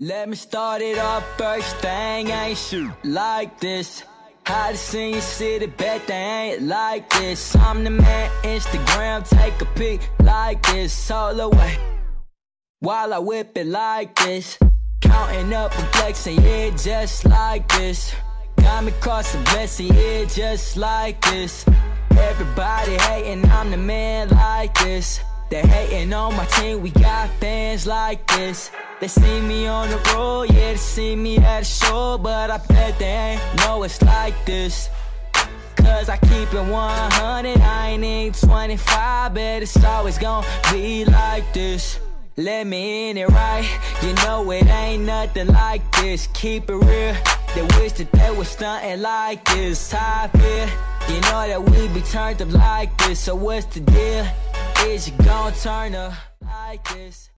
Let me start it off first thing, ain't shoot like this. How to see you city, bet they ain't like this. I'm the man, Instagram, take a pic like this, all away. While I whip it like this, counting up and flexing, yeah, just like this. Got me cross crossing blessing, yeah, just like this. Everybody hating, I'm the man like this. They hating on my team, we got fans like this. They see me on the road, yeah, they see me at a show, but I bet they ain't know it's like this. Cause I keep it 100, I ain't need 25, bet it's always gonna be like this. Let me in it right, you know it ain't nothing like this. Keep it real, they wish that they was stunting like this. I feel, you know that we be turned up like this. So what's the deal? Is you gon' turn up like this?